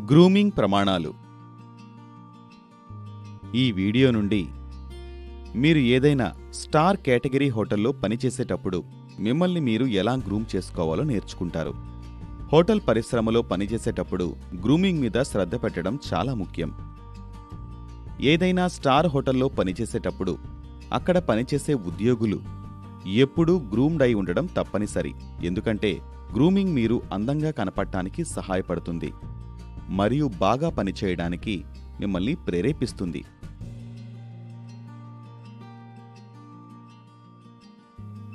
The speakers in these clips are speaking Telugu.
గ్రూమింగ్ ప్రమాణాలు. ఈ వీడియో నుండి మీరు ఏదైనా స్టార్ కేటగిరీ హోటల్లో పనిచేసేటప్పుడు మిమ్మల్ని మీరు ఎలా గ్రూమ్ చేసుకోవాలో నేర్చుకుంటారు. హోటల్ పరిశ్రమలో పనిచేసేటప్పుడు గ్రూమింగ్ మీద శ్రద్ధ పెట్టడం చాలా ముఖ్యం. ఏదైనా స్టార్ హోటల్లో పనిచేసేటప్పుడు అక్కడ పనిచేసే ఉద్యోగులు ఎప్పుడూ గ్రూమ్డ్ అయి ఉండడం తప్పనిసరి. ఎందుకంటే గ్రూమింగ్ మీరు అందంగా కనపడటానికి సహాయపడుతుంది. మరియు బాగా పనిచేయడానికి మిమ్మల్ని ప్రేరేపిస్తుంది.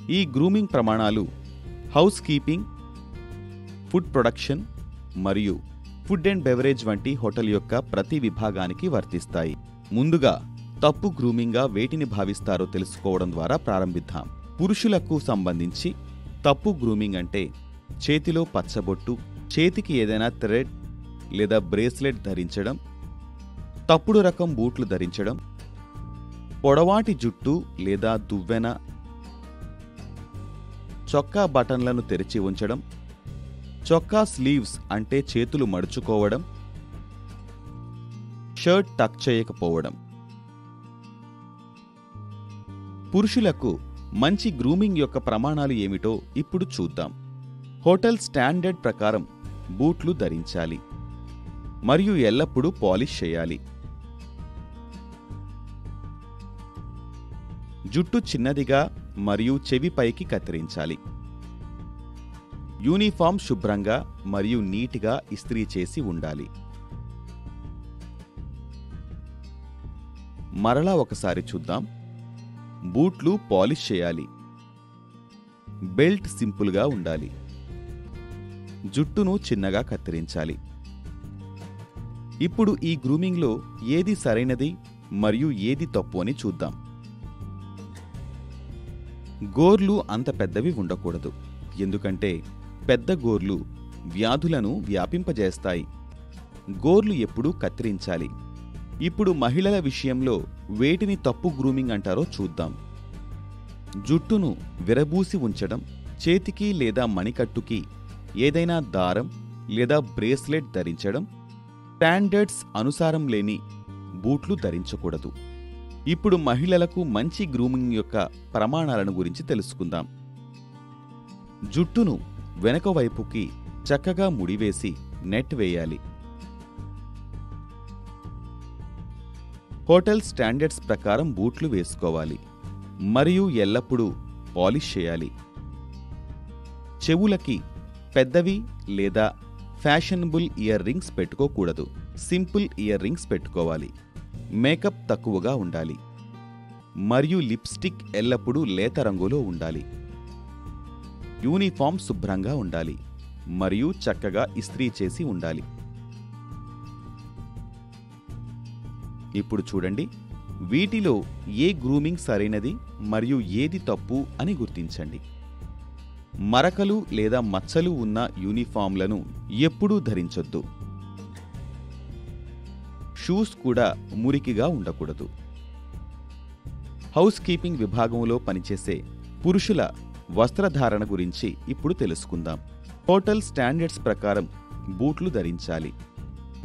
ఈ గ్రూమింగ్ ప్రమాణాలు హౌస్ కీపింగ్ ఫుడ్ ప్రొడక్షన్ మరియు ఫుడ్ అండ్ బెవరేజ్ వంటి హోటల్ యొక్క ప్రతి విభాగానికి వర్తిస్తాయి. ముందుగా తప్పు గ్రూమింగ్గా వేటిని భావిస్తారో తెలుసుకోవడం ద్వారా ప్రారంభిద్దాం. పురుషులకు సంబంధించి తప్పు గ్రూమింగ్ అంటే చేతిలో పచ్చబొట్టు చేతికి ఏదైనా థ్రెడ్ లేదా బ్రేస్లెట్ ధరించడం తప్పుడు రకం బూట్లు ధరించడం పొడవాటి జుట్టు లేదా దువ్వెన చొక్కా బటన్లను తెరిచి ఉంచడం చొక్కా స్లీవ్స్ అంటే చేతులు మడుచుకోవడం షర్ట్ టక్ చేయకపోవడం. పురుషులకు మంచి గ్రూమింగ్ యొక్క ప్రమాణాలు ఏమిటో ఇప్పుడు చూద్దాం. హోటల్ స్టాండర్డ్ ప్రకారం బూట్లు ధరించాలి. మరియు ఎల్లప్పుడూ పాలిష్ చేయాలి. జుట్టు చిన్నదిగా మరియు చెవి పైకి కత్తిరించాలి. యూనిఫామ్ శుభ్రంగా మరియు నీటిగా ఇస్త్రీ చేసి ఉండాలి. మరలా ఒకసారి చూద్దాం. బూట్లు పాలిష్ చేయాలి. బెల్ట్ సింపుల్గా ఉండాలి. జుట్టును చిన్నగా కత్తిరించాలి. ఇప్పుడు ఈ గ్రూమింగ్లో ఏది సరైనది మరియు ఏది తప్పు అని చూద్దాం. గోర్లు అంత పెద్దవి ఉండకూడదు. ఎందుకంటే పెద్ద గోర్లు వ్యాధులను వ్యాపింపజేస్తాయి. గోర్లు ఎప్పుడూ కత్తిరించాలి. ఇప్పుడు మహిళల విషయంలో వేటిని తప్పు గ్రూమింగ్ అంటారో చూద్దాం. జుట్టును విరబూసి ఉంచడం చేతికి లేదా మణికట్టుకి ఏదైనా దారం లేదా బ్రేస్లెట్ ధరించడం స్టాండర్డ్స్ అనుసారం లేని బూట్లు ధరించకూడదు. ఇప్పుడు మహిళలకు మంచి గ్రూమింగ్ యొక్క ప్రమాణాలను గురించి తెలుసుకుందాం. జుట్టును వెనక వైపుకి చక్కగా ముడివేసి నెట్ వేయాలి. హోటల్ స్టాండర్డ్స్ ప్రకారం బూట్లు వేసుకోవాలి. మరియు ఎల్లప్పుడూ పాలిష్ చేయాలి. చెవులకి పెద్దవి లేదా ఫ్యాషనబుల్ ఇయర్ రింగ్స్ పెట్టుకోకూడదు. సింపుల్ ఇయర్ రింగ్స్ పెట్టుకోవాలి. మేకప్ తక్కువగా ఉండాలి. మరియు లిప్స్టిక్ ఎల్లప్పుడూ లేత రంగులో ఉండాలి. యూనిఫామ్ శుభ్రంగా ఉండాలి. మరియు చక్కగా ఇస్త్రీ చేసి ఉండాలి. ఇప్పుడు చూడండి. వీటిలో ఏ గ్రూమింగ్ సరైనది? మరియు ఏది తప్పు? అని గుర్తించండి. మరకలు లేదా మచ్చలు ఉన్న యూనిఫామ్లను ఎప్పుడూ ధరించొద్దు. షూస్ కూడా మురికిగా ఉండకూడదు. హౌస్ కీపింగ్ విభాగంలో పనిచేసే పురుషుల వస్త్రధారణ గురించి ఇప్పుడు తెలుసుకుందాం. హోటల్ స్టాండర్డ్స్ ప్రకారం బూట్లు ధరించాలి.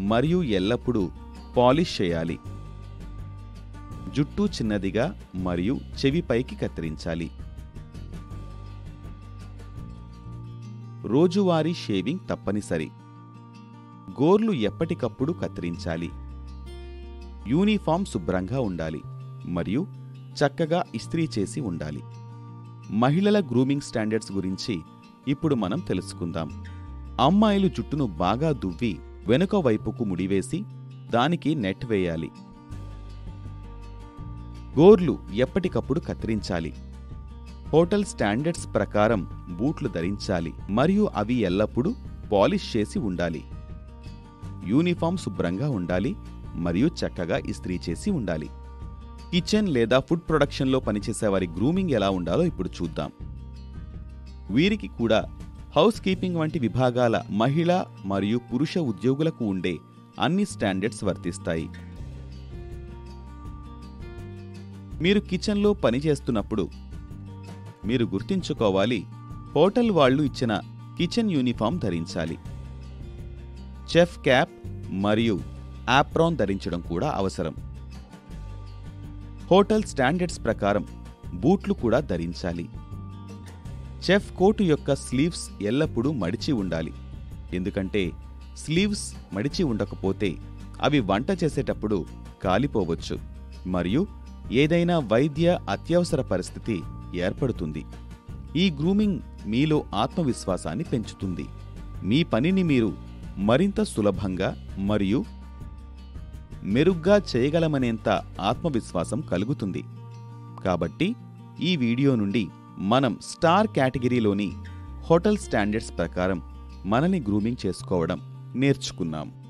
మరియు ఎల్లప్పుడూ పాలిష్ చేయాలి. జుట్టు చిన్నదిగా మరియు చెవి పైకి కత్తిరించాలి. రోజువారీ షేవింగ్ తప్పనిసరి. గోర్లు ఎప్పటికప్పుడు కత్తిరించాలి. యూనిఫామ్ శుభ్రంగా ఉండాలి మరియు చక్కగా ఇస్త్రీ చేసి ఉండాలి. మహిళల గ్రూమింగ్ స్టాండర్డ్స్ గురించి ఇప్పుడు మనం తెలుసుకుందాం. అమ్మాయిలు జుట్టును బాగా దువ్వి వెనుక వైపుకు ముడివేసి దానికి నెట్ వేయాలి. గోర్లు ఎప్పటికప్పుడు కత్తిరించాలి. హోటల్ స్టాండర్డ్స్ ప్రకారం బూట్లు ధరించాలి మరియు అవి ఎల్లప్పుడూ పాలిష్ చేసి ఉండాలి. యూనిఫామ్ శుభ్రంగా ఉండాలి మరియు చక్కగా ఇస్త్రీ చేసి ఉండాలి. కిచెన్ లేదా ఫుడ్ ప్రొడక్షన్లో పనిచేసే వారి గ్రూమింగ్ ఎలా ఉండాలో ఇప్పుడు చూద్దాం. వీరికి కూడా హౌస్ కీపింగ్ వంటి విభాగాల మహిళ మరియు పురుష ఉద్యోగులకు ఉండే అన్ని స్టాండర్డ్స్ వర్తిస్తాయి. మీరు కిచెన్లో పనిచేస్తున్నప్పుడు మీరు గుర్తుంచుకోవాలి. హోటల్ వాళ్ళు ఇచ్చిన కిచెన్ యూనిఫామ్ ధరించాలి. చెఫ్ క్యాప్ మరియు యాప్రాన్ ధరించడం కూడా అవసరం. హోటల్ స్టాండర్డ్స్ ప్రకారం బూట్లు కూడా ధరించాలి. చెఫ్ కోటు యొక్క స్లీవ్స్ ఎల్లప్పుడూ మడిచి ఉండాలి. ఎందుకంటే స్లీవ్స్ మడిచి ఉండకపోతే అవి వంట చేసేటప్పుడు కాలిపోవచ్చు. మరియు ఏదైనా వైద్య అత్యవసర పరిస్థితి ఏర్పడుతుంది. ఈ గ్రూమింగ్ మీలో ఆత్మవిశ్వాసాన్ని పెంచుతుంది. మీ పనిని మీరు మరింత సులభంగా మరియు మెరుగ్గా చేయగలమనేంత ఆత్మవిశ్వాసం కలుగుతుంది. కాబట్టి ఈ వీడియో నుండి మనం స్టార్ కేటగిరీలోని హోటల్ స్టాండర్డ్స్ ప్రకారం మనల్ని గ్రూమింగ్ చేసుకోవడం నేర్చుకున్నాం.